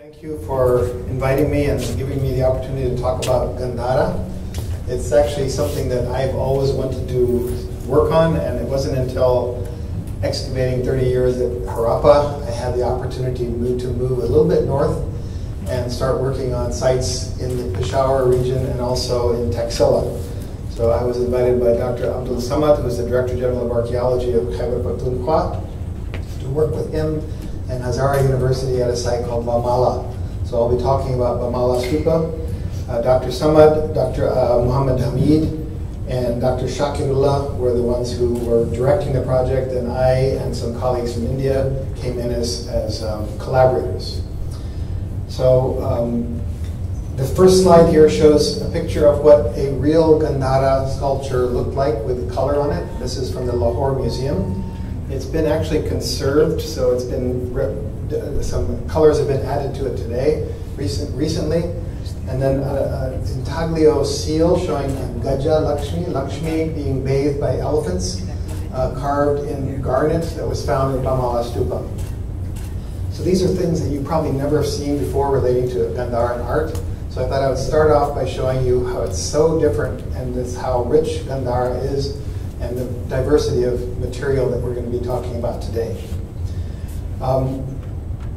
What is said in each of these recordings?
Thank you for inviting me and giving me the opportunity to talk about Gandhara. It's actually something that I've always wanted to do work on, and it wasn't until excavating 30 years at Harappa I had the opportunity to move, to move a little bit north and start working on sites in the Peshawar region and also in Taxila. So I was invited by Dr. Abdul Samad, who is the Director General of Archaeology of Khyber Pakhtunkhwa, to work with him and Hazara University at a site called Bhamala. So I'll be talking about Bhamala Stupa. Uh, Dr. Samad, Dr. Uh, Muhammad Hamid, and Dr. Shakirullah were the ones who were directing the project, and I and some colleagues from India came in as, as um, collaborators. So um, the first slide here shows a picture of what a real Gandhara sculpture looked like with color on it. This is from the Lahore Museum. It's been actually conserved, so it's been some colors have been added to it today, recent, recently. And then an intaglio seal showing Gaja Lakshmi, Lakshmi being bathed by elephants, uh, carved in garnet that was found in Bhamala Stupa. So these are things that you probably never have seen before relating to Gandharan art. So I thought I would start off by showing you how it's so different and this, how rich Gandhara is and the diversity of material that we're going to be talking about today. Um,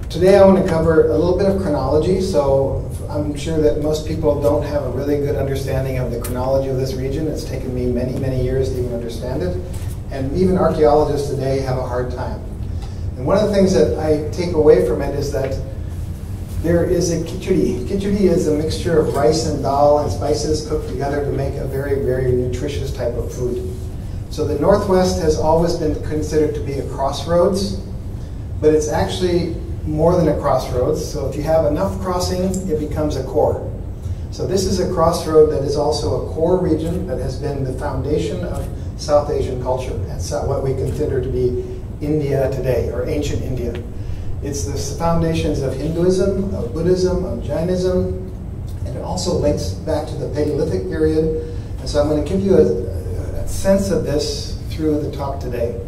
today I want to cover a little bit of chronology, so I'm sure that most people don't have a really good understanding of the chronology of this region. It's taken me many, many years to even understand it, and even archaeologists today have a hard time. And one of the things that I take away from it is that there is a khichdi. Khichdi is a mixture of rice and dal and spices cooked together to make a very, very nutritious type of food. So the Northwest has always been considered to be a crossroads, but it's actually more than a crossroads. So if you have enough crossing, it becomes a core. So this is a crossroad that is also a core region that has been the foundation of South Asian culture. That's what we consider to be India today, or ancient India. It's the foundations of Hinduism, of Buddhism, of Jainism, and it also links back to the Paleolithic period. And so I'm going to give you a, sense of this through the talk today.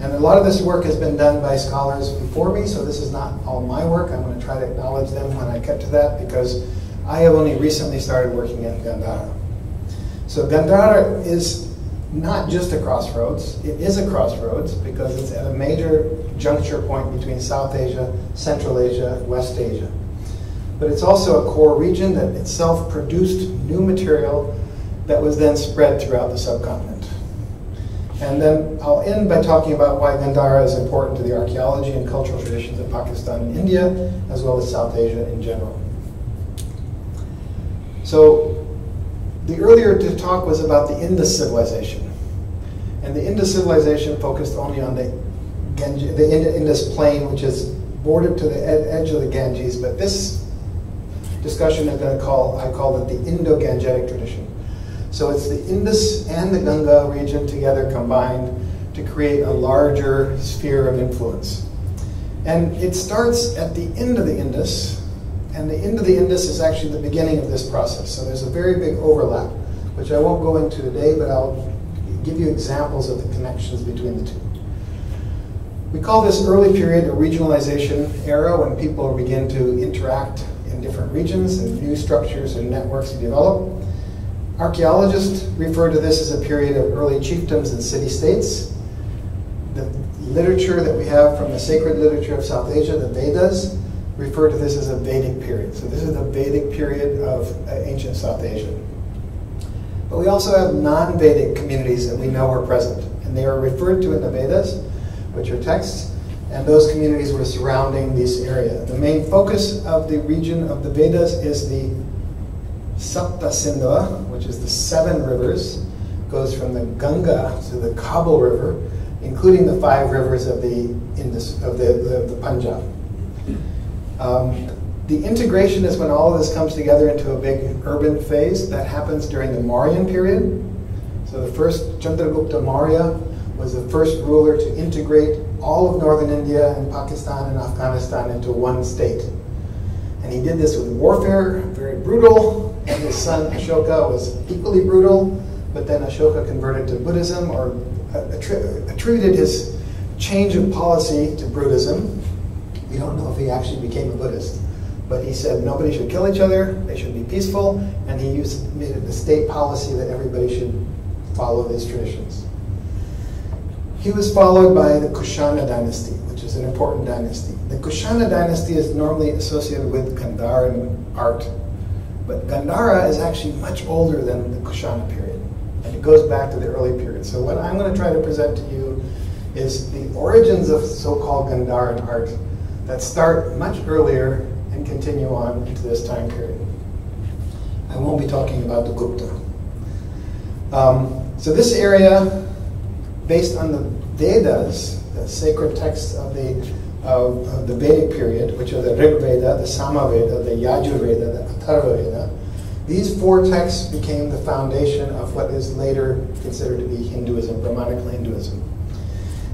And a lot of this work has been done by scholars before me, so this is not all my work. I'm going to try to acknowledge them when I get to that because I have only recently started working in Gandhara. So Gandhara is not just a crossroads, it is a crossroads because it's at a major juncture point between South Asia, Central Asia, West Asia. But it's also a core region that itself produced new material that was then spread throughout the subcontinent. And then I'll end by talking about why Gandhara is important to the archaeology and cultural traditions of Pakistan and India, as well as South Asia in general. So the earlier talk was about the Indus civilization. And the Indus civilization focused only on the, Ganges, the Indus plain, which is bordered to the ed edge of the Ganges. But this discussion is going to call, I call it the Indo-Gangetic tradition. So it's the Indus and the Ganga region together combined to create a larger sphere of influence. And it starts at the end of the Indus, and the end of the Indus is actually the beginning of this process. So there's a very big overlap, which I won't go into today, but I'll give you examples of the connections between the two. We call this early period a regionalization era when people begin to interact in different regions and new structures and networks develop. Archaeologists refer to this as a period of early chiefdoms and city-states. The literature that we have from the sacred literature of South Asia, the Vedas, refer to this as a Vedic period. So this is the Vedic period of uh, ancient South Asia. But we also have non-Vedic communities that we know are present, and they are referred to in the Vedas, which are texts, and those communities were surrounding this area. The main focus of the region of the Vedas is the Sapta Sindhu, which is the seven rivers, goes from the Ganga to the Kabul River, including the five rivers of the Indus, of the, the, the Punjab. Um, the integration is when all of this comes together into a big urban phase. That happens during the Mauryan period. So the first Chandragupta Maurya was the first ruler to integrate all of northern India and Pakistan and Afghanistan into one state. And he did this with warfare, very brutal, and his son Ashoka was equally brutal, but then Ashoka converted to Buddhism or uh, attributed his change of policy to Buddhism. We don't know if he actually became a Buddhist, but he said nobody should kill each other, they should be peaceful, and he used made it the state policy that everybody should follow these traditions. He was followed by the Kushana dynasty, which is an important dynasty. The Kushana dynasty is normally associated with Gandharan art, but Gandhara is actually much older than the Kushana period, and it goes back to the early period. So what I'm going to try to present to you is the origins of so-called Gandharan art that start much earlier and continue on into this time period. I won't be talking about the Gupta. Um, so this area, based on the Vedas, the sacred texts of the, of the Vedic period, which are the Rig Veda, the Sama Veda, the Yajur Veda, the Atharva Veda, these four texts became the foundation of what is later considered to be Hinduism, Brahmanical Hinduism.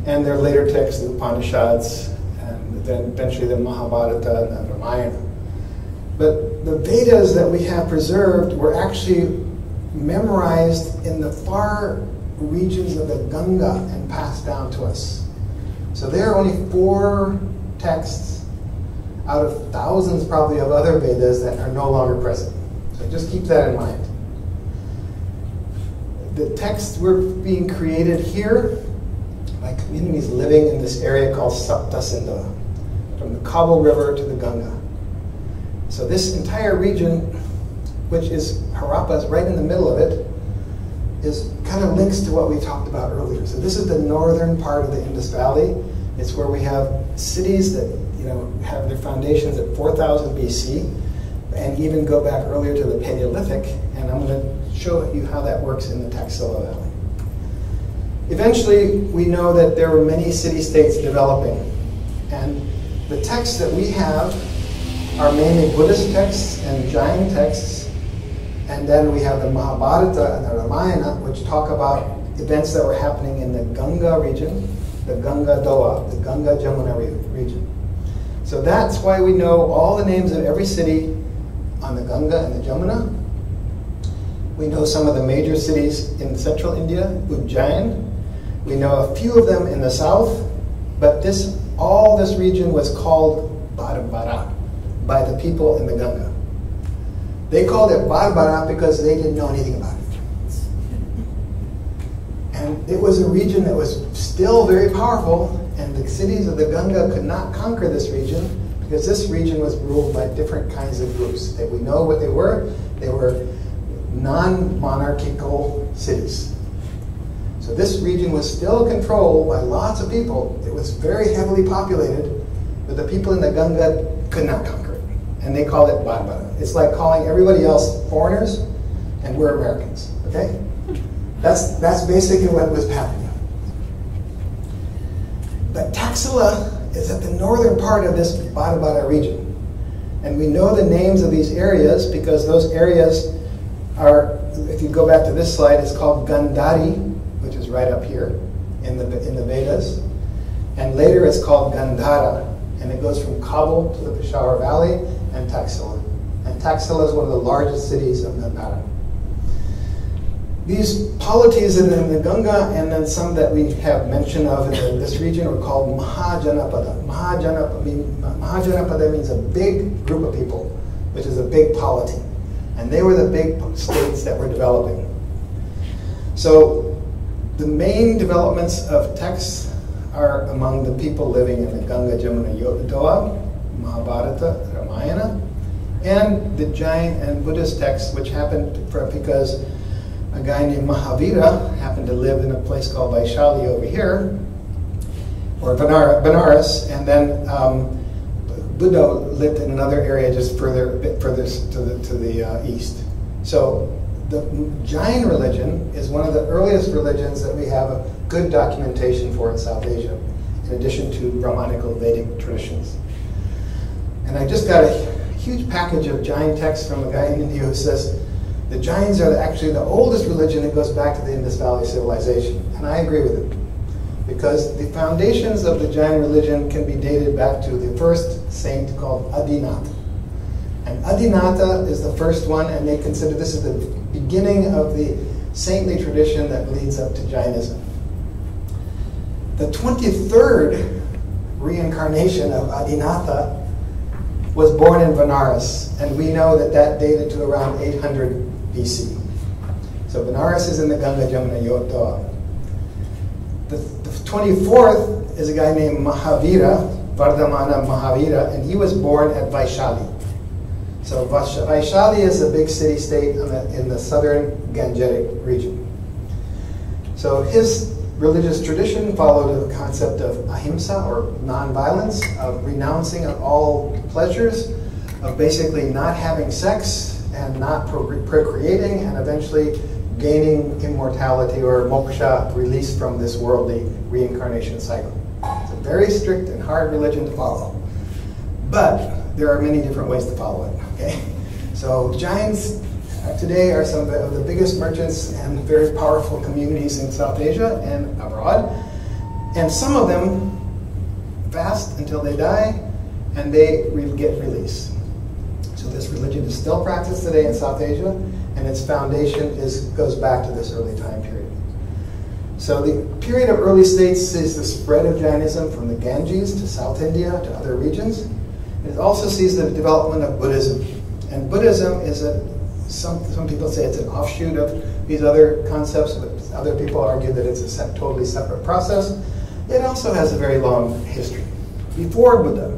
And their later texts, the Upanishads, and then eventually the Mahabharata and the Ramayana. But the Vedas that we have preserved were actually memorized in the far regions of the Ganga and passed down to us. So there are only four texts out of thousands probably of other Vedas that are no longer present. So just keep that in mind. The texts were being created here by communities living in this area called Sapta Sindhu, from the Kabul River to the Ganga. So this entire region, which is Harappa is right in the middle of it, is kind of links to what we talked about earlier. So this is the northern part of the Indus Valley. It's where we have cities that you know have their foundations at 4000 BC, and even go back earlier to the Paleolithic. And I'm going to show you how that works in the Taxila Valley. Eventually, we know that there were many city-states developing, and the texts that we have are mainly Buddhist texts and Jain texts, and then we have the Mahabharata and the Ramayana, which talk about events that were happening in the Ganga region, the Ganga Doab, the Ganga Jamuna region. So that's why we know all the names of every city on the Ganga and the Jamuna. We know some of the major cities in central India, Ujjain, we know a few of them in the south, but this all this region was called Barbara by the people in the Ganga. They called it Barbara because they didn't know anything about it. And it was a region that was still very powerful, and the cities of the Ganga could not conquer this region because this region was ruled by different kinds of groups. That we know what they were. They were non-monarchical cities. So this region was still controlled by lots of people. It was very heavily populated, but the people in the Ganga could not conquer. And they called it Barbara. It's like calling everybody else foreigners, and we're Americans, okay? That's, that's basically what was happening. But Taxila is at the northern part of this Barbara region. And we know the names of these areas because those areas are, if you go back to this slide, it's called Gandhari, which is right up here in the, in the Vedas. And later it's called Gandhara, and it goes from Kabul to the Peshawar Valley and Taxila. And Taxila is one of the largest cities of Gandhara. These polities in the Ganga and then some that we have mention of in this region are called Mahajanapada. Mahajanapada, mean, Mahajanapada means a big group of people, which is a big polity. And they were the big states that were developing. So the main developments of texts are among the people living in the Ganga Jamuna Doab, Mahabharata, Ramayana, and the Jain and Buddhist texts, which happened because a guy named Mahavira happened to live in a place called Vaishali over here, or Benares, and then um, Buddha lived in another area just further, a bit further to the, to the uh, east. So the Jain religion is one of the earliest religions that we have a good documentation for in South Asia, in addition to Brahmanical Vedic traditions. And I just got a huge package of giant texts from a guy in India who says the Jains are actually the oldest religion that goes back to the Indus Valley civilization. And I agree with him. Because the foundations of the Jain religion can be dated back to the first saint called Adinath. And Adinatha is the first one, and they consider this is the beginning of the saintly tradition that leads up to Jainism. The 23rd reincarnation of Adinatha was born in Benares, and we know that that dated to around 800 BC. So Benares is in the Ganga Jamuna Doab. The, the 24th is a guy named Mahavira, Vardhamana Mahavira, and he was born at Vaishali. So Vaishali is a big city-state in the southern Gangetic region. So his religious tradition followed a concept of ahimsa, or nonviolence, of renouncing all pleasures, of basically not having sex and not procreating, and eventually gaining immortality or moksha, release from this worldly reincarnation cycle. It's a very strict and hard religion to follow. But there are many different ways to follow it. Okay, So Jains Uh, today are some of the biggest merchants and very powerful communities in South Asia and abroad. And some of them fast until they die and they get released. So this religion is still practiced today in South Asia and its foundation is, goes back to this early time period. So the period of early states is the spread of Jainism from the Ganges to South India to other regions. It also sees the development of Buddhism. And Buddhism is a some, some people say it's an offshoot of these other concepts, but other people argue that it's a totally separate process. It also has a very long history. Before Buddha,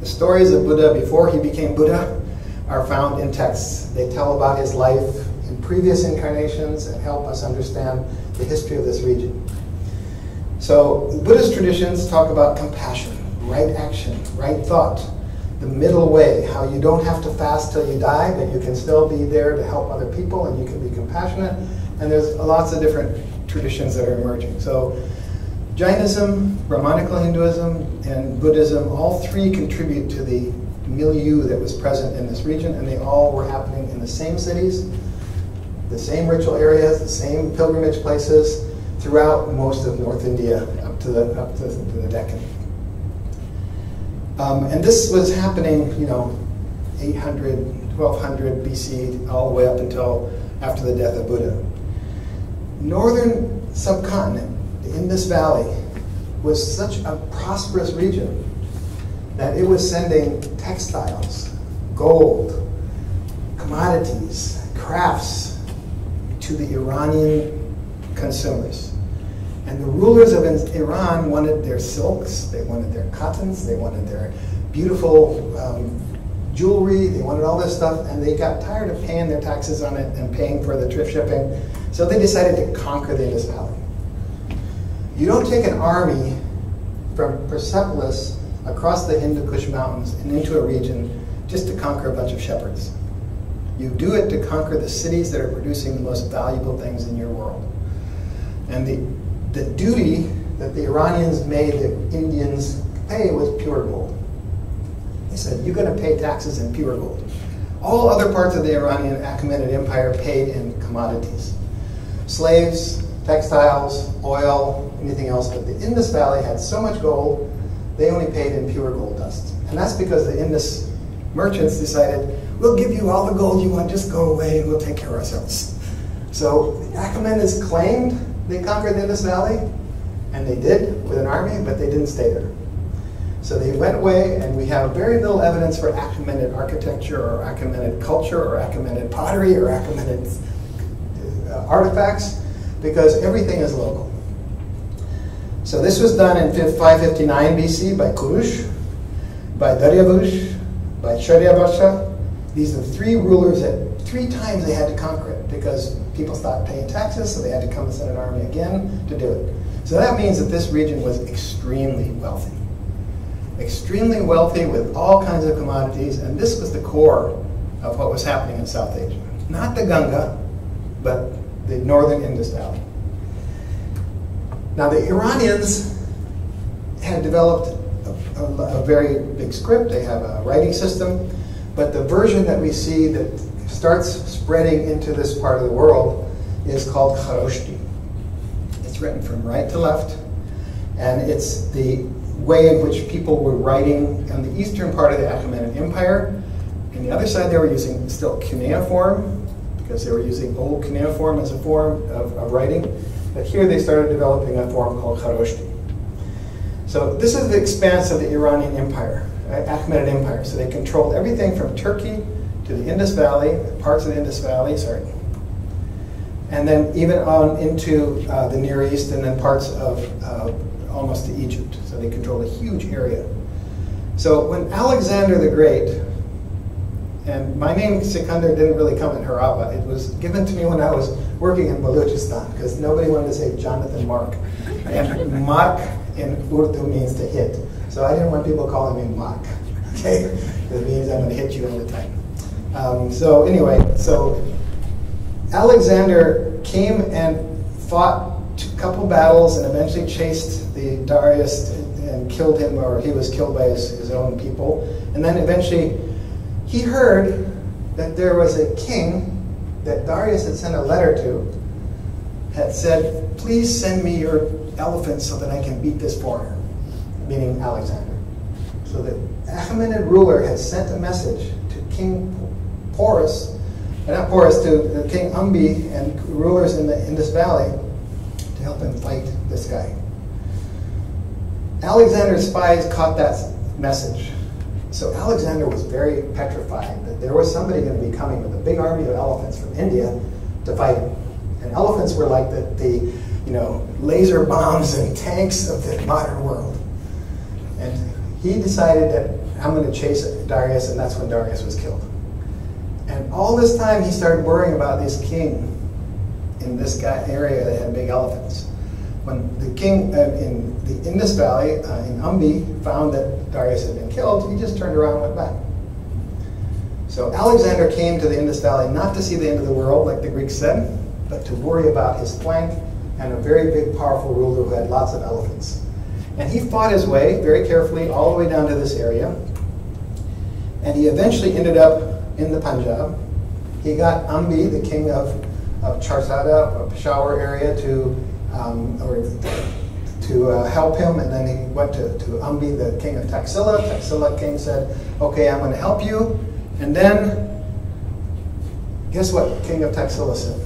the stories of Buddha before he became Buddha are found in texts. They tell about his life in previous incarnations and help us understand the history of this region. So Buddhist traditions talk about compassion, right action, right thought, the middle way, how you don't have to fast till you die, but you can still be there to help other people and you can be compassionate. And there's lots of different traditions that are emerging. So Jainism, Brahmanical Hinduism, and Buddhism, all three contribute to the milieu that was present in this region, and they all were happening in the same cities, the same ritual areas, the same pilgrimage places throughout most of North India up to the, up to, to the Deccan. Um, and this was happening, you know, 800, 1200 BC, all the way up until after the death of Buddha. Northern subcontinent, the Indus Valley, was such a prosperous region that it was sending textiles, gold, commodities, crafts to the Iranian consumers. And the rulers of Iran wanted their silks, they wanted their cottons, they wanted their beautiful um, jewelry, they wanted all this stuff, and they got tired of paying their taxes on it and paying for the trip shipping, so they decided to conquer the Indus Valley. You don't take an army from Persepolis across the Hindu Kush Mountains and into a region just to conquer a bunch of shepherds. You do it to conquer the cities that are producing the most valuable things in your world. And the the duty that the Iranians made the Indians pay was pure gold. They said, you're going to pay taxes in pure gold. All other parts of the Iranian Achaemenid Empire paid in commodities. Slaves, textiles, oil, anything else, but the Indus Valley had so much gold, they only paid in pure gold dust. And that's because the Indus merchants decided, we'll give you all the gold you want, just go away and we'll take care of ourselves. So the Achaemenids claimed they conquered the Indus Valley, and they did with an army, but they didn't stay there. So they went away, and we have very little evidence for Achaemenid architecture or Achaemenid culture or Achaemenid pottery or Achaemenid uh, artifacts because everything is local. So this was done in 559 BC by Kurush, by Daryavush, by Sharyabharsha. These are the three rulers that three times they had to conquer it because people stopped paying taxes, so they had to come and send an army again to do it. So that means that this region was extremely wealthy. Extremely wealthy with all kinds of commodities, and this was the core of what was happening in South Asia. Not the Ganga, but the northern Indus Valley. Now the Iranians had developed a, a, a very big script, they have a writing system, but the version that we see that starts spreading into this part of the world is called Kharoshthi. It's written from right to left, and it's the way in which people were writing on the eastern part of the Achaemenid Empire. And the other side, they were using still cuneiform, because they were using old cuneiform as a form of, of writing. But here they started developing a form called Kharoshthi. So this is the expanse of the Iranian Empire. Uh, Achaemenid Empire. So they controlled everything from Turkey to the Indus Valley, parts of the Indus Valley, sorry, and then even on into uh, the Near East and then parts of uh, almost to Egypt. So they controlled a huge area. So when Alexander the Great, and my name Sikandar didn't really come in Harappa, it was given to me when I was working in Balochistan because nobody wanted to say Jonathan Mark. And Mark in Urdu means to hit. So I didn't want people calling me Mark, okay? It means I'm going to hit you all the time. Um, so anyway, so Alexander came and fought a couple battles and eventually chased the Darius and killed him, or he was killed by his, his own people. And then eventually he heard that there was a king that Darius had sent a letter to, had said, please send me your elephants so that I can beat this foreigner, meaning Alexander. So the Achaemenid ruler had sent a message to King Porus, and not Porus, to King Umbi and rulers in the Indus Valley to help him fight this guy. Alexander's spies caught that message. So Alexander was very petrified that there was somebody going to be coming with a big army of elephants from India to fight him. And elephants were like the, the you know, laser bombs and tanks of the modern world. And he decided that I'm going to chase Darius, and that's when Darius was killed. And all this time, he started worrying about this king in this guy area that had big elephants. When the king uh, in the Indus Valley, uh, in Umbi, found that Darius had been killed, he just turned around and went back. So Alexander came to the Indus Valley not to see the end of the world, like the Greeks said, but to worry about his flank and a very big, powerful ruler who had lots of elephants. And he fought his way very carefully all the way down to this area. And he eventually ended up in the Punjab. He got Ambi, the king of, of Charsadda, of Peshawar area, to, um, or to uh, help him. And then he went to, to Ambi, the king of Taxila. Taxila king said, okay, I'm going to help you. And then, guess what king of Taxila said?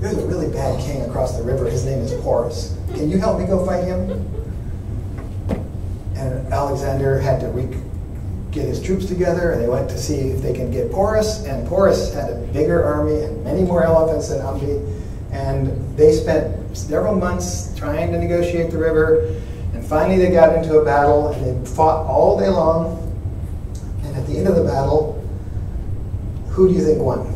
There's a really bad king across the river. His name is Porus. Can you help me go fight him? And Alexander had to re- get his troops together, and they went to see if they can get Porus. And Porus had a bigger army and many more elephants than Ambi. And they spent several months trying to negotiate the river. And finally, they got into a battle, and they fought all day long. And at the end of the battle, who do you think won?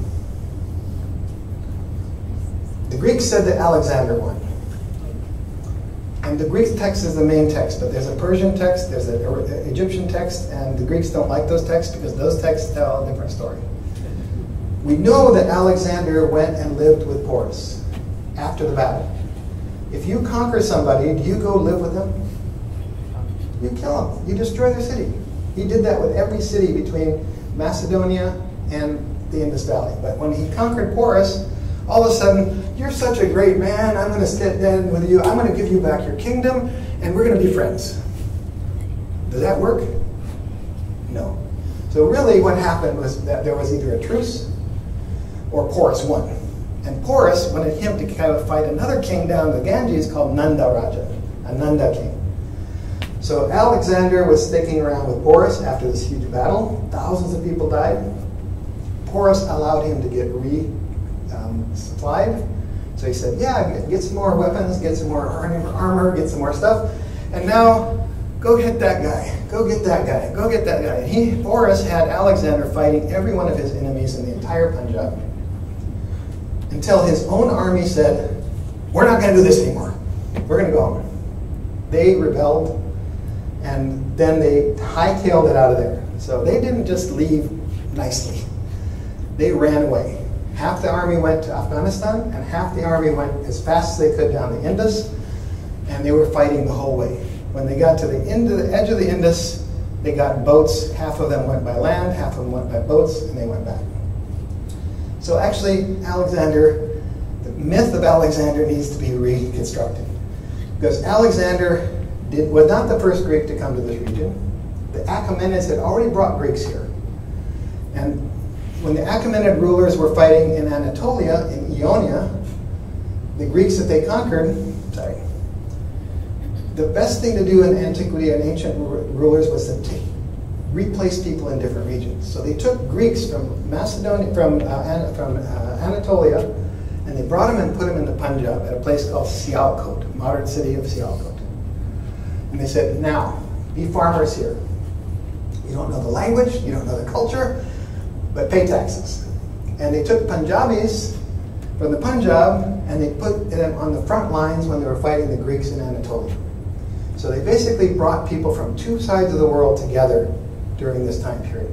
The Greeks said that Alexander won. And the Greek text is the main text, but there's a Persian text, there's an Egyptian text, and the Greeks don't like those texts because those texts tell a different story. We know that Alexander went and lived with Porus after the battle. If you conquer somebody, do you go live with them? You kill them. You destroy their city. He did that with every city between Macedonia and the Indus Valley. But when he conquered Porus, all of a sudden, you're such a great man. I'm going to sit down with you. I'm going to give you back your kingdom, and we're going to be friends. Does that work? No. So really what happened was that there was either a truce or Porus won. And Porus wanted him to kind of fight another king down the Ganges called Nanda Raja, a Nanda king. So Alexander was sticking around with Porus after this huge battle. Thousands of people died. Porus allowed him to get re um, supplied. So he said, yeah, get, get some more weapons, get some more armor, get some more stuff. And now, go hit that guy. Go get that guy. Go get that guy. And He, Porus had Alexander fighting every one of his enemies in the entire Punjab until his own army said, we're not going to do this anymore. We're going to go home. They rebelled, and then they hightailed it out of there. So they didn't just leave nicely. They ran away. Half the army went to Afghanistan, and half the army went as fast as they could down the Indus, and they were fighting the whole way. When they got to the end of the edge of the Indus, they got boats. Half of them went by land, half of them went by boats, and they went back. So actually, Alexander, the myth of Alexander needs to be reconstructed. Because Alexander did, was not the first Greek to come to this region. The Achaemenids had already brought Greeks here. And when the Achaemenid rulers were fighting in Anatolia, in Ionia, the Greeks that they conquered, sorry, the best thing to do in antiquity and ancient rulers was to take, replace people in different regions. So they took Greeks from Macedonia, from, uh, from uh, Anatolia, and they brought them and put them in the Punjab at a place called Sialkot, modern city of Sialkot. And they said, now, be farmers here. You don't know the language, you don't know the culture, but pay taxes. And they took Punjabis from the Punjab and they put them on the front lines when they were fighting the Greeks in Anatolia. So they basically brought people from two sides of the world together during this time period.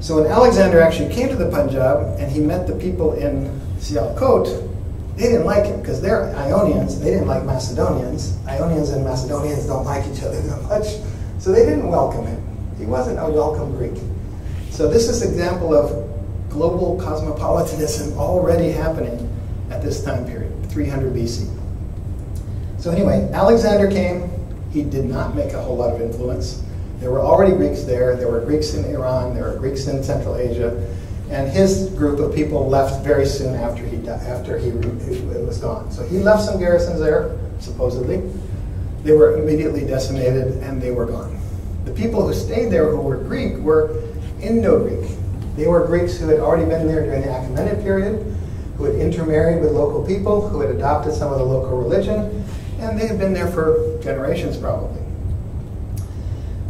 So when Alexander actually came to the Punjab and he met the people in Sialkot, they didn't like him because they're Ionians. They didn't like Macedonians. Ionians and Macedonians don't like each other that much. So they didn't welcome him. He wasn't a welcome Greek. So this is an example of global cosmopolitanism already happening at this time period, 300 BC. So anyway, Alexander came. He did not make a whole lot of influence. There were already Greeks there. There were Greeks in Iran. There were Greeks in Central Asia. And his group of people left very soon after he, after he, he was gone. So he left some garrisons there, supposedly. They were immediately decimated and they were gone. The people who stayed there who were Greek were Indo-Greek. They were Greeks who had already been there during the Achaemenid period, who had intermarried with local people, who had adopted some of the local religion, and they had been there for generations probably.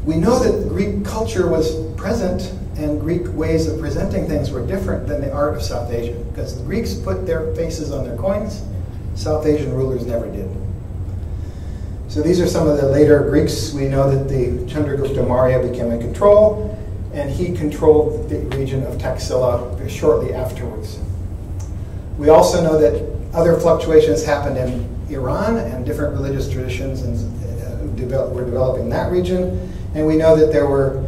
We know that Greek culture was present and Greek ways of presenting things were different than the art of South Asia because the Greeks put their faces on their coins, South Asian rulers never did. So these are some of the later Greeks. We know that the Chandragupta Maurya became in control, and he controlled the region of Taxila shortly afterwards. We also know that other fluctuations happened in Iran, and different religious traditions and, uh, were developing in that region. And we know that there were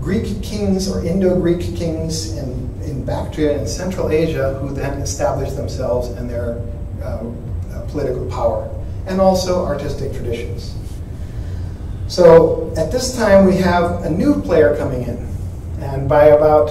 Greek kings or Indo-Greek kings in, in Bactria and Central Asia who then established themselves and their uh, uh, political power, and also artistic traditions. So at this time we have a new player coming in, and by about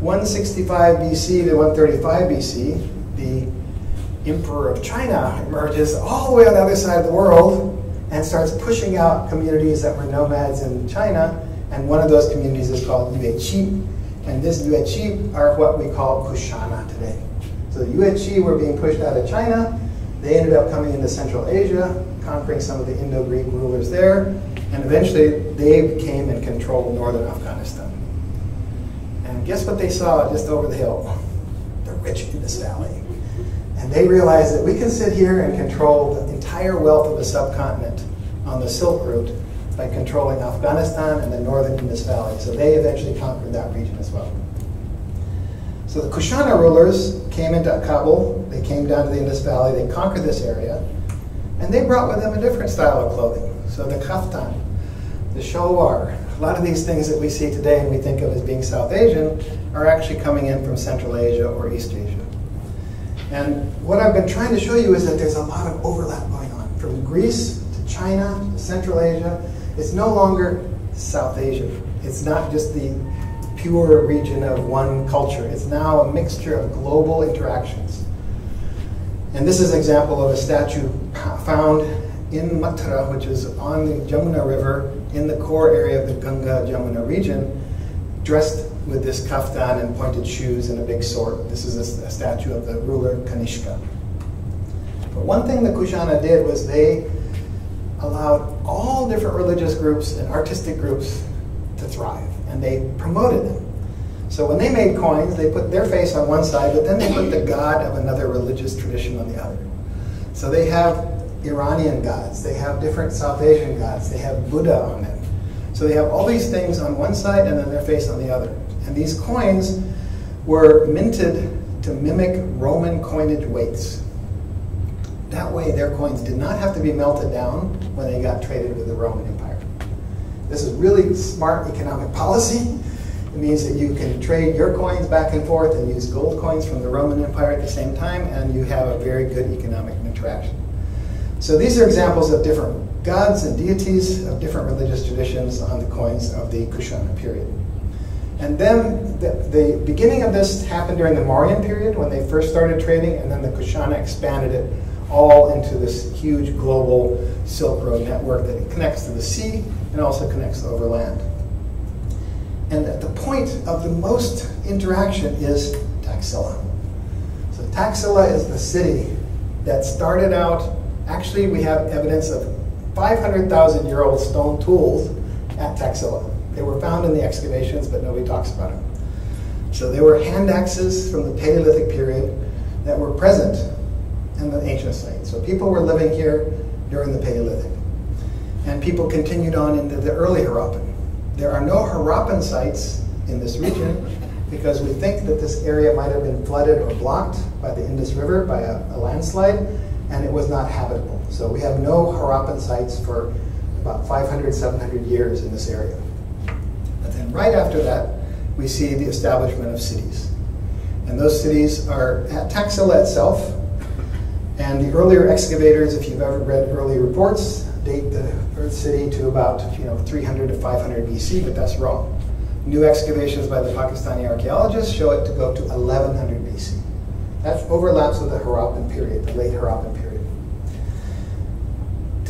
165 BC to 135 BC, the Emperor of China emerges all the way on the other side of the world and starts pushing out communities that were nomads in China and one of those communities is called Yuezhi, and this Yuezhi are what we call Kushana today. So the Yuezhi were being pushed out of China. They ended up coming into Central Asia, conquering some of the Indo-Greek rulers there, and eventually they came and controlled northern Afghanistan. And guess what they saw just over the hill? The rich Indus Valley. And they realized that we can sit here and control the entire wealth of a subcontinent on the Silk Route by controlling Afghanistan and the northern Indus Valley. So they eventually conquered that region as well. So the Kushana rulers came into Kabul, they came down to the Indus Valley, they conquered this area, and they brought with them a different style of clothing. So the kaftan, the shalwar, a lot of these things that we see today and we think of as being South Asian are actually coming in from Central Asia or East Asia. And what I've been trying to show you is that there's a lot of overlap going on, from Greece to China to Central Asia, it's no longer South Asia. It's not just the pure region of one culture. It's now a mixture of global interactions. And this is an example of a statue found in Mathura, which is on the Jamuna River in the core area of the Ganga Jamuna region, dressed with this kaftan and pointed shoes and a big sword. This is a, a statue of the ruler Kanishka. But one thing the Kushana did was they allowed all different religious groups and artistic groups to thrive, and they promoted them. So when they made coins, they put their face on one side, but then they put the god of another religious tradition on the other. So they have Iranian gods, they have different South Asian gods, they have Buddha on them. So they have all these things on one side and then their face on the other. And these coins were minted to mimic Roman coinage weights. That way, their coins did not have to be melted down when they got traded with the Roman Empire. This is really smart economic policy. It means that you can trade your coins back and forth and use gold coins from the Roman Empire at the same time, and you have a very good economic interaction. So these are examples of different gods and deities of different religious traditions on the coins of the Kushana period. And then the, the, beginning of this happened during the Mauryan period when they first started trading, and then the Kushana expanded it all into this huge global Silk Road network that connects to the sea and also connects overland. And at the point of the most interaction is Taxila. So Taxila is the city that started out, actually we have evidence of 500,000 year old stone tools at Taxila. They were found in the excavations, but nobody talks about them. So they were hand axes from the Paleolithic period that were present in the ancient site. So people were living here during the Paleolithic. And people continued on into the early Harappan. There are no Harappan sites in this region because we think that this area might have been flooded or blocked by the Indus River by a, a landslide and it was not habitable. So we have no Harappan sites for about 500, 700 years in this area. But then right after that, we see the establishment of cities. And those cities are at Taxila itself, and the earlier excavators, if you've ever read early reports, date the Earth City to about you know 300 to 500 BC, but that's wrong. New excavations by the Pakistani archaeologists show it to go to 1100 BC. That overlaps with the Harappan period, the late Harappan period.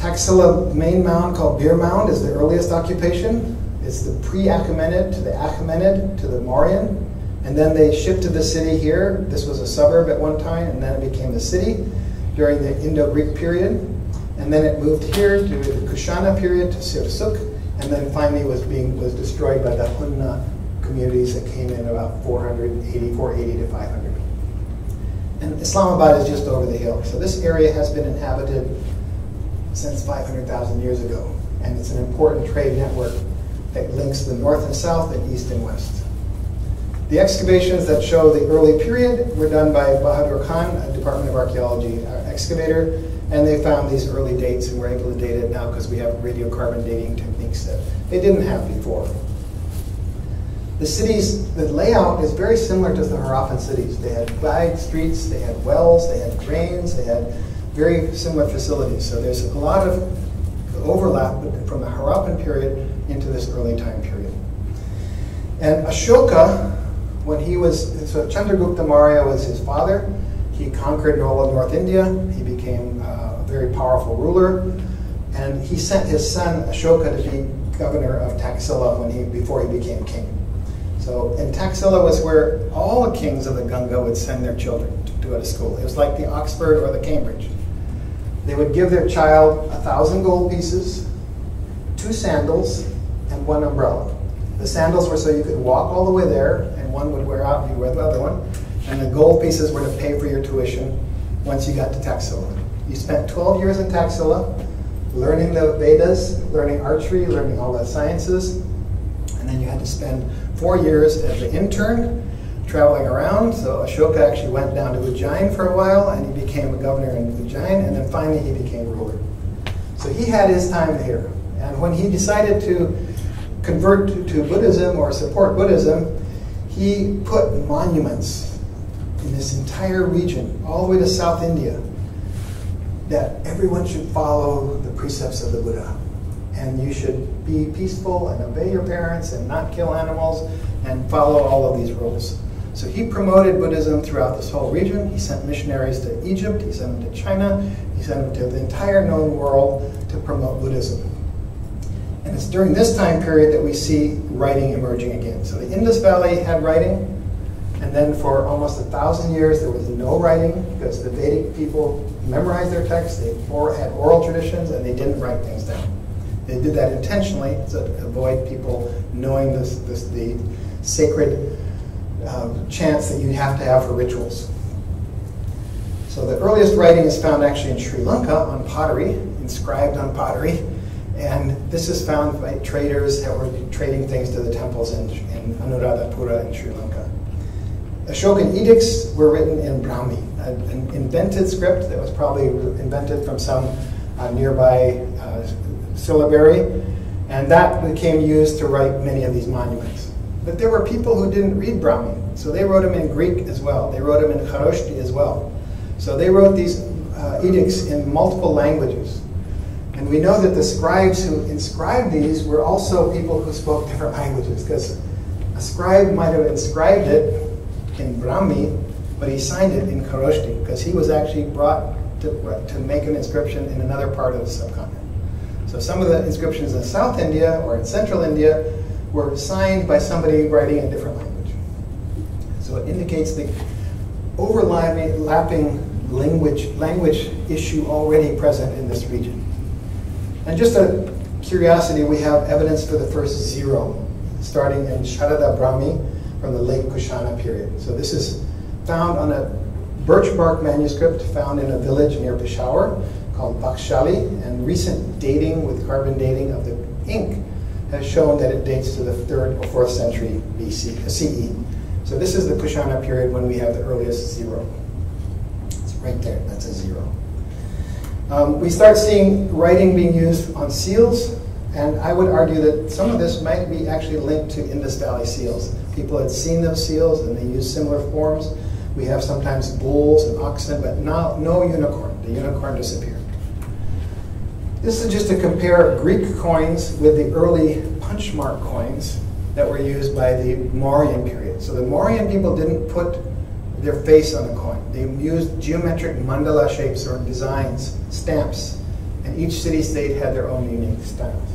Taxila main mound called Bhir Mound is the earliest occupation. It's the pre-Achaemenid to the Achaemenid to the Mauryan. And then they shifted the city here. This was a suburb at one time, and then it became the city during the Indo-Greek period. And then it moved here to the Kushana period to Sirsukh, and then finally was being was destroyed by the Hunna communities that came in about 480, 480 to 500. And Islamabad is just over the hill. So this area has been inhabited since 500,000 years ago. And it's an important trade network that links the north and south and east and west. The excavations that show the early period were done by Bahadur Khan, a Department of Archaeology uh, excavator, and they found these early dates and we're able to date it now because we have radiocarbon dating techniques that they didn't have before. The cities, the layout is very similar to the Harappan cities. They had wide streets, they had wells, they had drains, they had very similar facilities. So there's a lot of overlap from the Harappan period into this early time period. And Ashoka, when he was, so Chandragupta Maurya was his father. He conquered all of North India. He became uh, a very powerful ruler. And he sent his son Ashoka to be governor of Taxila when he, before he became king. So, and Taxila was where all the kings of the Ganga would send their children to go to school. It was like the Oxford or the Cambridge. They would give their child a thousand gold pieces, two sandals, and one umbrella. The sandals were so you could walk all the way there, and one would wear out and you wear the other one. And the gold pieces were to pay for your tuition once you got to Taxila. You spent 12 years in Taxila, learning the Vedas, learning archery, learning all the sciences, and then you had to spend four years as an intern traveling around. So Ashoka actually went down to Ujjain for a while, and he became a governor in Ujjain, and then finally he became ruler. So he had his time here. And when he decided to convert to, to Buddhism or support Buddhism, he put monuments in this entire region, all the way to South India, that everyone should follow the precepts of the Buddha. And you should be peaceful and obey your parents and not kill animals and follow all of these rules. So he promoted Buddhism throughout this whole region. He sent missionaries to Egypt, he sent them to China, he sent them to the entire known world to promote Buddhism. And it's during this time period that we see writing emerging again. So the Indus Valley had writing, and then for almost a thousand years there was no writing because the Vedic people memorized their texts, they had oral traditions, and they didn't write things down. They did that intentionally to avoid people knowing this, this the sacred um, chants that you have to have for rituals. So the earliest writing is found actually in Sri Lanka on pottery, inscribed on pottery. And this is found by traders that were trading things to the temples in, in Anuradhapura in Sri Lanka. Ashokan edicts were written in Brahmi, an invented script that was probably invented from some uh, nearby uh, syllabary, and that became used to write many of these monuments. But there were people who didn't read Brahmi, so they wrote them in Greek as well. They wrote them in Kharoshthi as well. So they wrote these uh, edicts in multiple languages. And we know that the scribes who inscribed these were also people who spoke different languages, because a scribe might have inscribed it in Brahmi, but he signed it in Kharoshthi, because he was actually brought to, to make an inscription in another part of the subcontinent. So some of the inscriptions in South India or in Central India were signed by somebody writing in a different language. So it indicates the overlapping language, language issue already present in this region. And just a curiosity, we have evidence for the first zero, starting in Sharada Brahmi from the late Kushana period. So this is found on a birch bark manuscript found in a village near Peshawar called Bakshali, and recent dating with carbon dating of the ink has shown that it dates to the 3rd or 4th century BC, CE. So this is the Kushana period when we have the earliest zero. It's right there, that's a zero. Um, we start seeing writing being used on seals, and I would argue that some of this might be actually linked to Indus Valley seals. People had seen those seals and they used similar forms. We have sometimes bulls and oxen, but no, no unicorn. The unicorn disappeared. This is just to compare Greek coins with the early punch mark coins that were used by the Mauryan period. So the Mauryan people didn't put their face on the coin. They used geometric mandala shapes or designs, stamps, and each city-state had their own unique styles.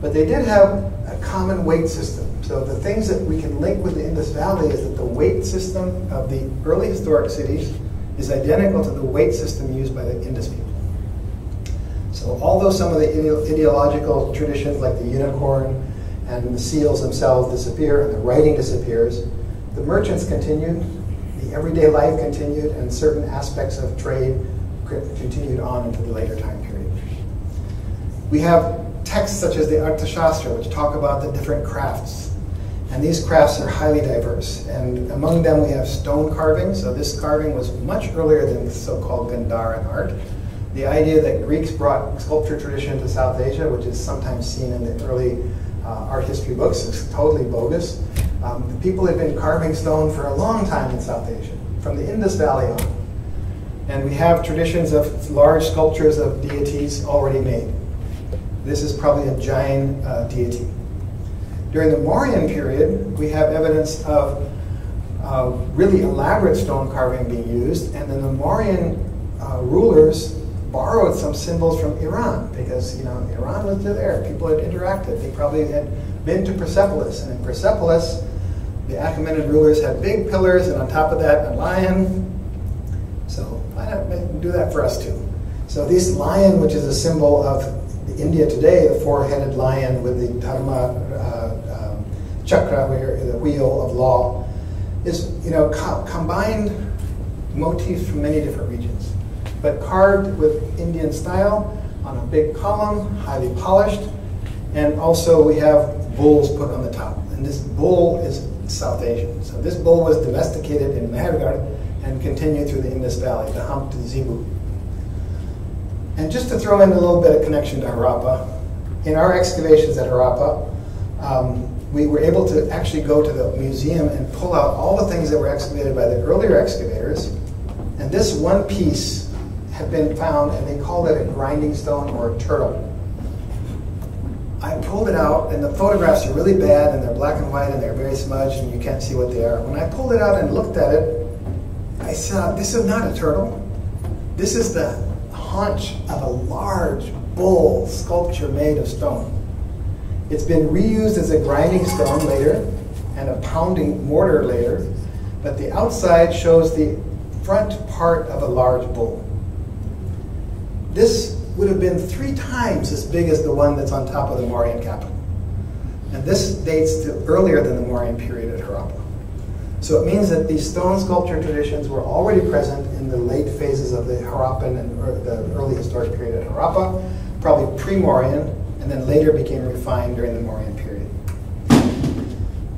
But they did have a common weight system. So the things that we can link with the Indus Valley is that the weight system of the early historic cities is identical to the weight system used by the Indus people. So although some of the ideological traditions like the unicorn and the seals themselves disappear and the writing disappears, the merchants continued, the everyday life continued, and certain aspects of trade continued on into the later time period. We have texts such as the Arthashastra, which talk about the different crafts. And these crafts are highly diverse. And among them we have stone carving. So this carving was much earlier than the so-called Gandharan art the idea that Greeks brought sculpture tradition to South Asia, which is sometimes seen in the early uh, art history books, is totally bogus. Um, people had been carving stone for a long time in South Asia, from the Indus Valley on. And we have traditions of large sculptures of deities already made. This is probably a giant uh, deity. During the Mauryan period, we have evidence of uh, really elaborate stone carving being used, and then the Mauryan uh, rulers borrowed some symbols from Iran because you know Iran was there. People had interacted. They probably had been to Persepolis, and in Persepolis, the Achaemenid rulers had big pillars, and on top of that, a lion. So why not do that for us too? So this lion, which is a symbol of India today, the four-headed lion with the dharma uh, um, chakra, the wheel of law, is you know co combined motifs from many different but carved with Indian style on a big column, highly polished. And also we have bulls put on the top. And this bull is South Asian. So this bull was domesticated in Mehrgarh and continued through the Indus Valley, the humped zebu. And just to throw in a little bit of connection to Harappa, in our excavations at Harappa, um, we were able to actually go to the museum and pull out all the things that were excavated by the earlier excavators. And this one piece have been found, and they called it a grinding stone or a turtle. I pulled it out, and the photographs are really bad, and they're black and white, and they're very smudged, and you can't see what they are. When I pulled it out and looked at it, I saw, this is not a turtle. This is the haunch of a large bull sculpture made of stone. It's been reused as a grinding stone later and a pounding mortar later, but the outside shows the front part of a large bull. This would have been three times as big as the one that's on top of the Mauryan capital. And this dates to earlier than the Mauryan period at Harappa. So it means that these stone sculpture traditions were already present in the late phases of the Harappan and the early historic period at Harappa, probably pre-Mauryan, and then later became refined during the Mauryan period.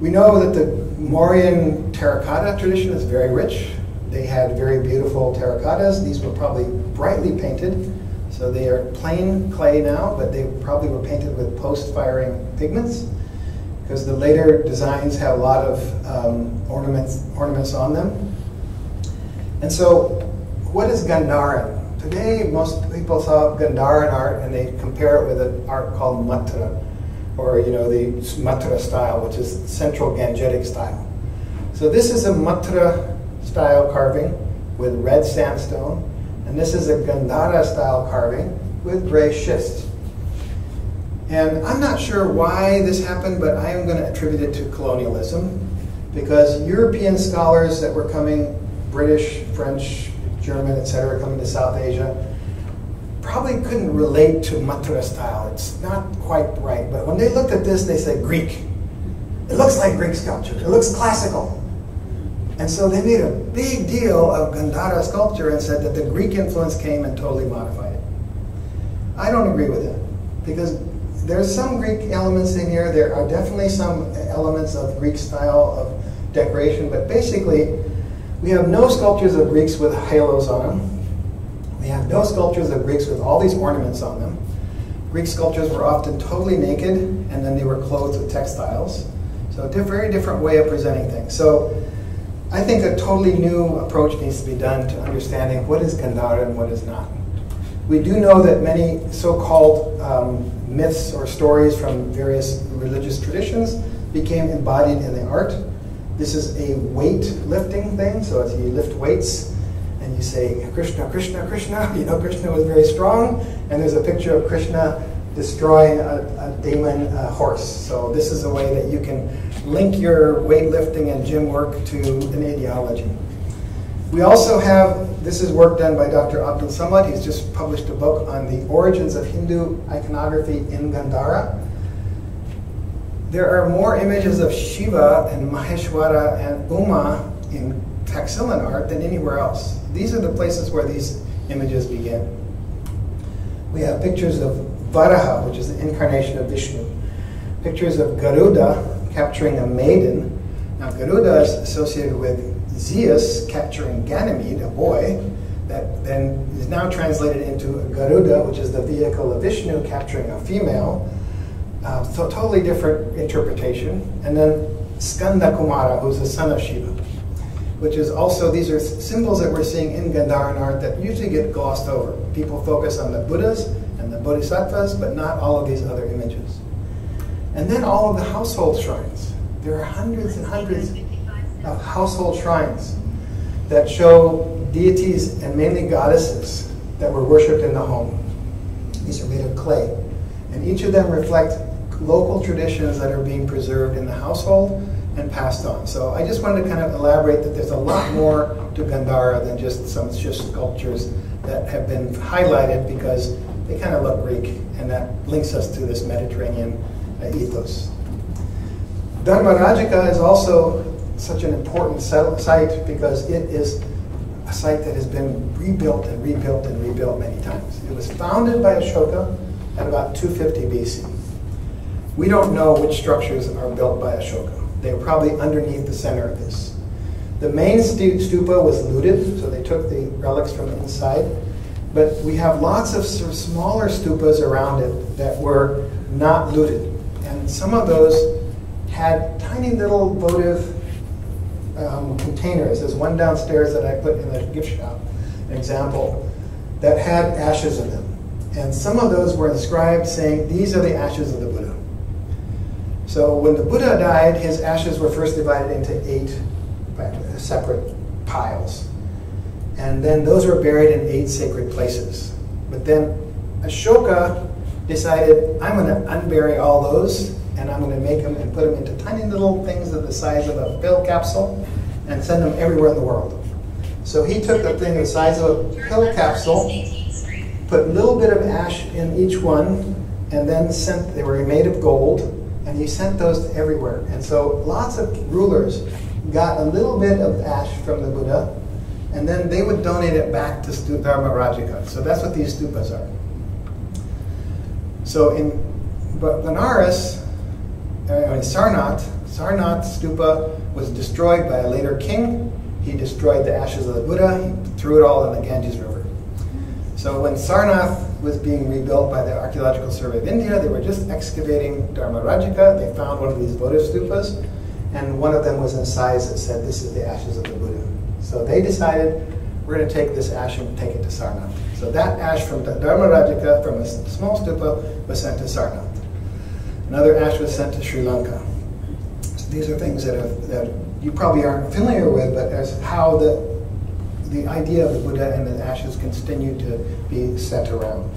We know that the Mauryan terracotta tradition is very rich. They had very beautiful terracottas. These were probably brightly painted. So they are plain clay now, but they probably were painted with post-firing pigments because the later designs have a lot of um, ornaments, ornaments on them. And so what is Gandharan? Today, most people saw Gandharan art and they compare it with an art called Mathura, or you know, the Mathura style, which is central Gangetic style. So this is a Mathura style carving with red sandstone And this is a Gandhara style carving with gray schist. And I'm not sure why this happened, but I am going to attribute it to colonialism because European scholars that were coming, British, French, German, etc., coming to South Asia, probably couldn't relate to Mathura style. It's not quite right. But when they looked at this, they said Greek. It looks like Greek sculpture. It looks classical. And so they made a big deal of Gandhara sculpture and said that the Greek influence came and totally modified it. I don't agree with it because there's some Greek elements in here. There are definitely some elements of Greek style of decoration, but basically, we have no sculptures of Greeks with halos on them. We have no sculptures of Greeks with all these ornaments on them. Greek sculptures were often totally naked, and then they were clothed with textiles. So a very different way of presenting things. So I think a totally new approach needs to be done to understanding what is Gandhara and what is not. We do know that many so-called um, myths or stories from various religious traditions became embodied in the art. This is a weight lifting thing, so as you lift weights and you say Krishna, Krishna, Krishna, you know Krishna was very strong, and there's a picture of Krishna destroying a, a demon a horse. So this is a way that you can link your weightlifting and gym work to an ideology. We also have, this is work done by Dr. Abdul Samad. He's just published a book on the origins of Hindu iconography in Gandhara. There are more images of Shiva and Maheshwara and Uma in Taxilan art than anywhere else. These are the places where these images begin. We have pictures of Varaha, which is the incarnation of Vishnu. Pictures of Garuda capturing a maiden. Now Garuda is associated with Zeus capturing Ganymede, a boy, that then is now translated into Garuda, which is the vehicle of Vishnu capturing a female. Uh, so totally different interpretation. And then Skanda Kumara, who's the son of Shiva, which is also, these are symbols that we're seeing in Gandharan art that usually get glossed over. People focus on the Buddhas Bodhisattvas, but not all of these other images. And then all of the household shrines. There are hundreds and hundreds of household shrines that show deities and mainly goddesses that were worshipped in the home. These are made of clay. And each of them reflect local traditions that are being preserved in the household and passed on. So I just wanted to kind of elaborate that there's a lot more to Gandhara than just some just sculptures that have been highlighted because they kind of look Greek, and that links us to this Mediterranean uh, ethos. Dharmarajika is also such an important site because it is a site that has been rebuilt and rebuilt and rebuilt many times. It was founded by Ashoka at about 250 BC. We don't know which structures are built by Ashoka. They were probably underneath the center of this. The main stupa was looted, so they took the relics from inside. But we have lots of sort of smaller stupas around it that were not looted. And some of those had tiny little votive um, containers. There's one downstairs that I put in the gift shop, an example, that had ashes in them. And some of those were inscribed saying, these are the ashes of the Buddha. So when the Buddha died, his ashes were first divided into eight separate piles. And then those were buried in eight sacred places. But then Ashoka decided, I'm going to unbury all those and I'm going to make them and put them into tiny little things of the size of a pill capsule and send them everywhere in the world. So he took the thing the size of a pill capsule, put a little bit of ash in each one, and then sent, they were made of gold, and he sent those to everywhere. And so lots of rulers got a little bit of ash from the Buddha, and then they would donate it back to Dharmarajika. So that's what these stupas are. So in but Benares, uh, in Sarnath, Sarnath stupa was destroyed by a later king. He destroyed the ashes of the Buddha, he threw it all in the Ganges River. So when Sarnath was being rebuilt by the Archaeological Survey of India, they were just excavating Dharmarajika. They found one of these Buddha stupas, and one of them was in size that said, this is the ashes of the Buddha. So they decided, we're going to take this ash and take it to Sarnath. So that ash from Dharmarajika, from a small stupa, was sent to Sarnath. Another ash was sent to Sri Lanka. So these are things that, have, that you probably aren't familiar with, but as how the the idea of the Buddha and the ashes continue to be set around.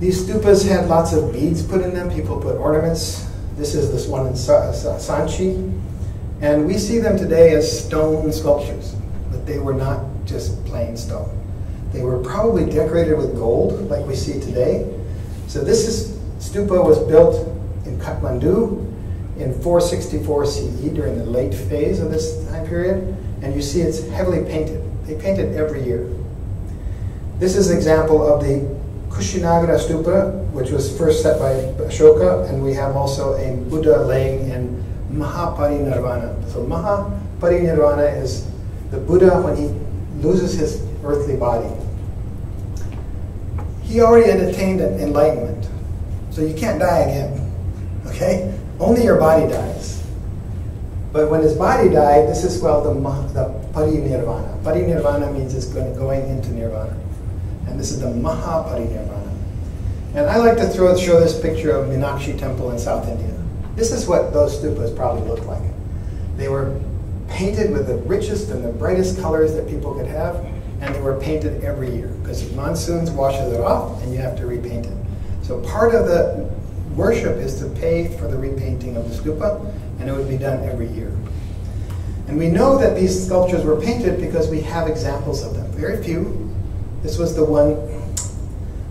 These stupas had lots of beads put in them. People put ornaments. This is this one in Sanchi. And we see them today as stone sculptures, but they were not just plain stone. They were probably decorated with gold, like we see today. So this is, stupa was built in Kathmandu in 464 CE during the late phase of this time period. And you see it's heavily painted. They paint it every year. This is an example of the Kushinagara Stupa, which was first set by Ashoka, and we have also a Buddha laying in Mahaparinirvana. So Mahaparinirvana is the Buddha when he loses his earthly body. He already had attained enlightenment, so you can't die again, okay? Only your body dies. But when his body died, this is called the, the parinirvana. Parinirvana means it's going, into nirvana. And this is the Mahaparinirvana. And I like to throw, show this picture of Meenakshi Temple in South India. This is what those stupas probably looked like. They were painted with the richest and the brightest colors that people could have, and they were painted every year because monsoons washes it off and you have to repaint it. So part of the worship is to pay for the repainting of the stupa, and it would be done every year. And we know that these sculptures were painted because we have examples of them. Very few. This was the one,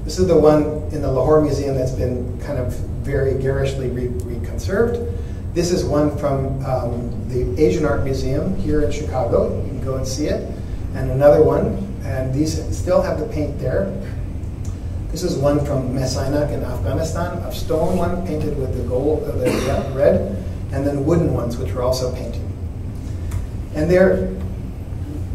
this is the one in the Lahore Museum that's been kind of very garishly re reconserved. This is one from um, the Asian Art Museum here in Chicago. You can go and see it. And another one, and these still have the paint there. This is one from Mes Aynak in Afghanistan, a stone one painted with the gold, uh, the red, and then wooden ones which were also painted. And they're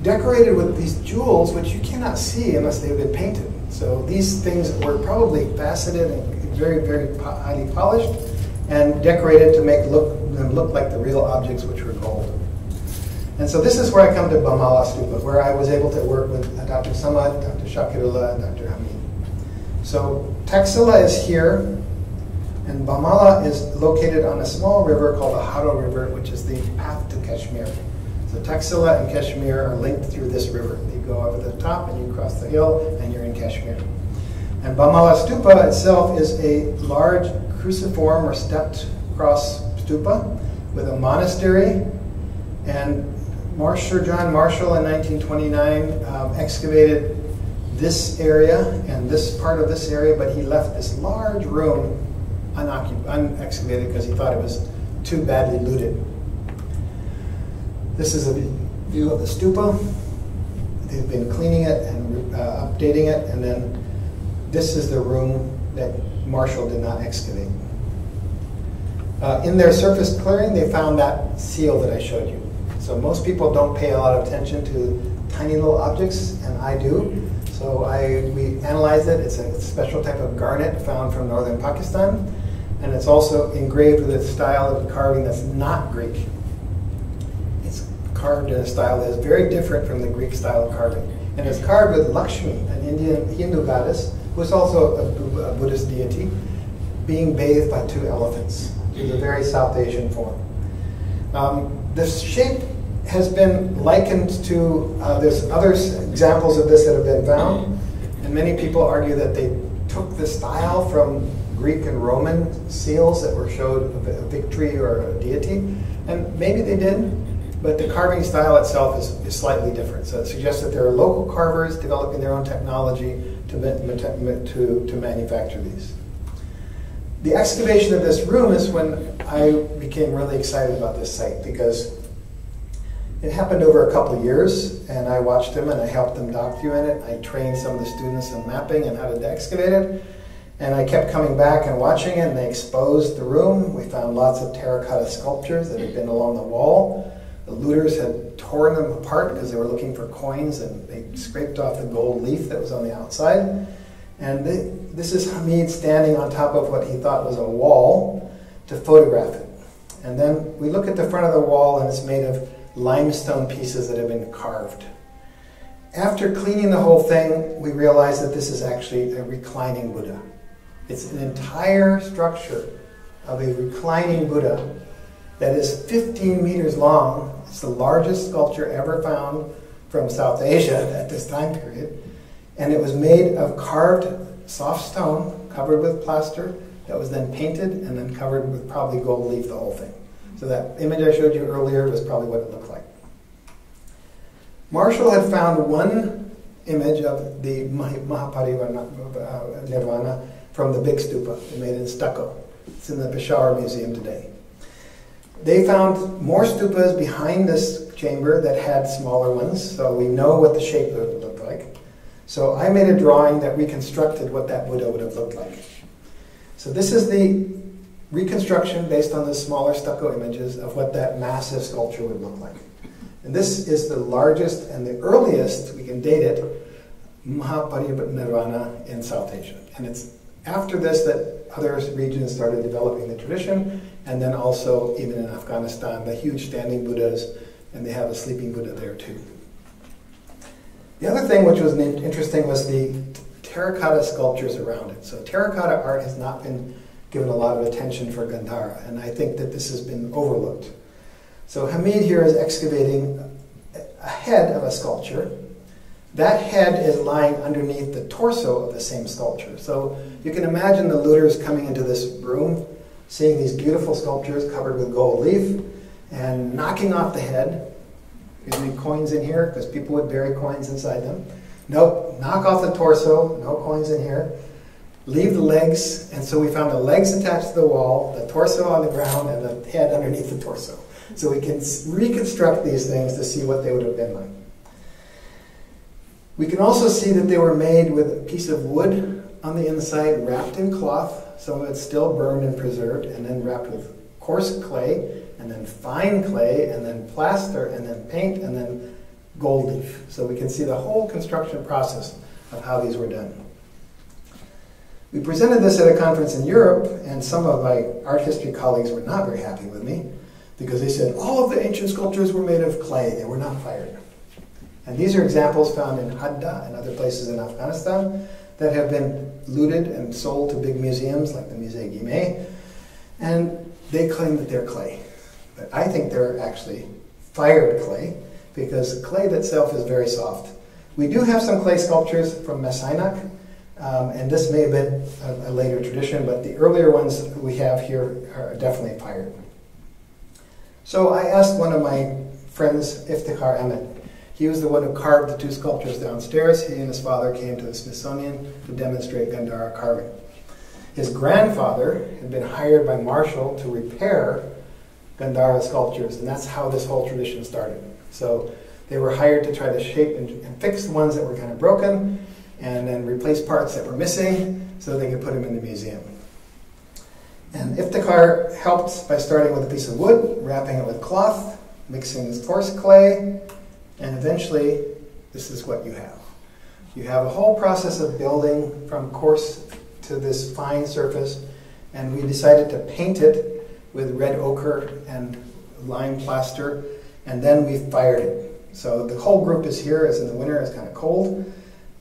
decorated with these jewels which you cannot see unless they've been painted. So these things were probably faceted and very, very highly polished and decorated to make look, them look like the real objects which were gold. And so this is where I come to Bhamala Stupa, where I was able to work with uh, Dr. Samad, Dr. Shakirullah, and Dr. Hamid. So Taxila is here, and Bhamala is located on a small river called the Haro River, which is the path to Kashmir. So Taxila and Kashmir are linked through this river. You go over the top and you cross the hill and you're in Kashmir. And Bhamala Stupa itself is a large cruciform or stepped cross stupa with a monastery. And Marshall, John Marshall in 1929 um, excavated this area and this part of this area, but he left this large room unexcavated because he thought it was too badly looted. This is a view of the stupa. They've been cleaning it and uh, updating it, and then this is the room that Marshall did not excavate. Uh, in their surface clearing, they found that seal that I showed you. So most people don't pay a lot of attention to tiny little objects, and I do. So I, we analyzed it. It's a special type of garnet found from northern Pakistan. And it's also engraved with a style of carving that's not Greek. It's carved in a style that is very different from the Greek style of carving. And it's carved with Lakshmi, an Indian Hindu goddess, who is also Buddhist deity, being bathed by two elephants. It's a very South Asian form. Um, the shape has been likened to, uh, there's other examples of this that have been found, and many people argue that they took the style from Greek and Roman seals that were showed a victory or a deity, and maybe they did, but the carving style itself is, is slightly different. So it suggests that there are local carvers developing their own technology to, to, to manufacture these. The excavation of this room is when I became really excited about this site because it happened over a couple of years, and I watched them and I helped them document it. I trained some of the students in mapping and how to excavate it. And I kept coming back and watching it, and they exposed the room. We found lots of terracotta sculptures that had been along the wall. The looters had torn them apart because they were looking for coins, and they scraped off the gold leaf that was on the outside. And they, this is Hamid standing on top of what he thought was a wall to photograph it. And then we look at the front of the wall, and it's made of limestone pieces that have been carved. After cleaning the whole thing, we realize that this is actually a reclining Buddha. It's an entire structure of a reclining Buddha that is 15 meters long. It's the largest sculpture ever found from South Asia at this time period. And it was made of carved soft stone covered with plaster that was then painted and then covered with probably gold leaf, the whole thing. So that image I showed you earlier was probably what it looked like. Marshall had found one image of the Mahaparinibbana uh, Nirvana from the big stupa. They made in stucco. It's in the Peshawar Museum today. They found more stupas behind this chamber that had smaller ones, so we know what the shape would look like. So I made a drawing that reconstructed what that Buddha would have looked like. So this is the reconstruction based on the smaller stucco images of what that massive sculpture would look like. And this is the largest and the earliest, we can date it, Mahaparinibbana in South Asia. And it's after this that other regions started developing the tradition, and then also even in Afghanistan, the huge standing Buddhas, and they have a sleeping Buddha there too. The other thing which was interesting was the terracotta sculptures around it. So terracotta art has not been given a lot of attention for Gandhara, and I think that this has been overlooked. So Hamid here is excavating a head of a sculpture. That head is lying underneath the torso of the same sculpture. So you can imagine the looters coming into this room, seeing these beautiful sculptures covered with gold leaf, and knocking off the head. There's any coins in here? Because people would bury coins inside them. Nope, knock off the torso, no coins in here. Leave the legs, and so we found the legs attached to the wall, the torso on the ground, and the head underneath the torso. So we can reconstruct these things to see what they would have been like. We can also see that they were made with a piece of wood on the inside, wrapped in cloth, some of it still burned and preserved, and then wrapped with coarse clay, and then fine clay, and then plaster, and then paint, and then gold leaf. So we can see the whole construction process of how these were done. We presented this at a conference in Europe, and some of my art history colleagues were not very happy with me because they said all of the ancient sculptures were made of clay, they were not fired. And these are examples found in Hadda and other places in Afghanistan that have been looted and sold to big museums like the Musée Guimet, and they claim that they're clay. But I think they're actually fired clay because clay itself is very soft. We do have some clay sculptures from Mes Aynak, um, and this may have been a, a, later tradition, but the earlier ones we have here are definitely fired. So I asked one of my friends, Iftikhar Ahmed. He was the one who carved the two sculptures downstairs. He and his father came to the Smithsonian to demonstrate Gandhara carving. His grandfather had been hired by Marshall to repair Gandhara sculptures, and that's how this whole tradition started. So they were hired to try to shape and, and fix the ones that were kind of broken, and then replace parts that were missing so they could put them in the museum. And Iftikhar helped by starting with a piece of wood, wrapping it with cloth, mixing coarse clay, and eventually this is what you have. You have a whole process of building from coarse to this fine surface, and we decided to paint it with red ochre and lime plaster, and then we fired it. So the whole group is here, as in the winter, it's kind of cold,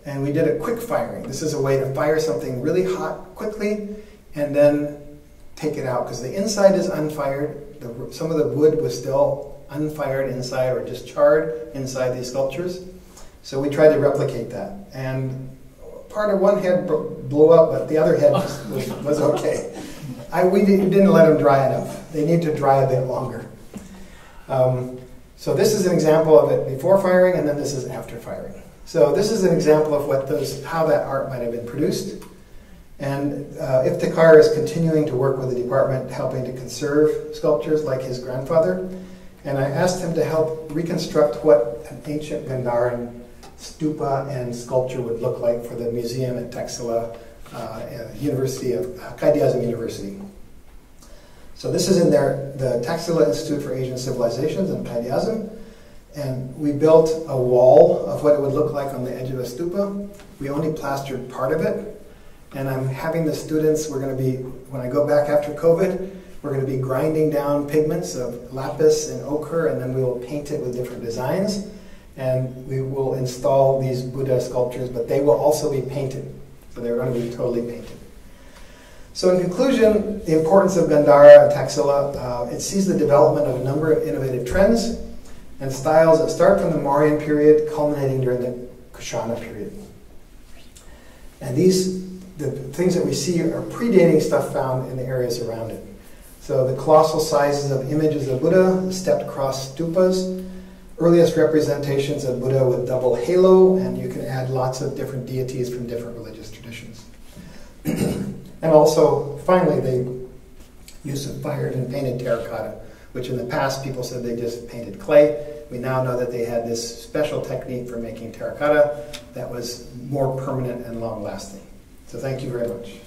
and we did a quick firing. This is a way to fire something really hot quickly, and then take it out, because the inside is unfired. The, some of the wood was still unfired inside or just charred inside these sculptures. So we tried to replicate that. And part of one head blew up, but the other head was, was, was okay. I, we didn't let them dry enough. They need to dry a bit longer. Um, so this is an example of it before firing, and then this is after firing. So this is an example of what those, how that art might have been produced. And uh, Iftikhar is continuing to work with the department, helping to conserve sculptures like his grandfather. And I asked him to help reconstruct what an ancient Gandharan stupa and sculpture would look like for the museum at Taxila uh, University of uh, University. So this is in there, the Taxila Institute for Asian Civilizations and Quaid And we built a wall of what it would look like on the edge of a stupa. We only plastered part of it. And I'm having the students, we're going to be, when I go back after COVID, we're going to be grinding down pigments of lapis and ochre, and then we will paint it with different designs. And we will install these Buddha sculptures, but they will also be painted. So they're going to be totally painted. So in conclusion, the importance of Gandhara and Taxila, uh, it sees the development of a number of innovative trends. and styles that start from the Mauryan period, culminating during the Kushana period. And these, the things that we see are predating stuff found in the areas around it. So the colossal sizes of images of Buddha stepped across stupas, earliest representations of Buddha with double halo, and you can add lots of different deities from different religious traditions. and also, finally, the use of fired and painted terracotta, which in the past people said they just painted clay. We now know that they had this special technique for making terracotta that was more permanent and long lasting. So thank you very much.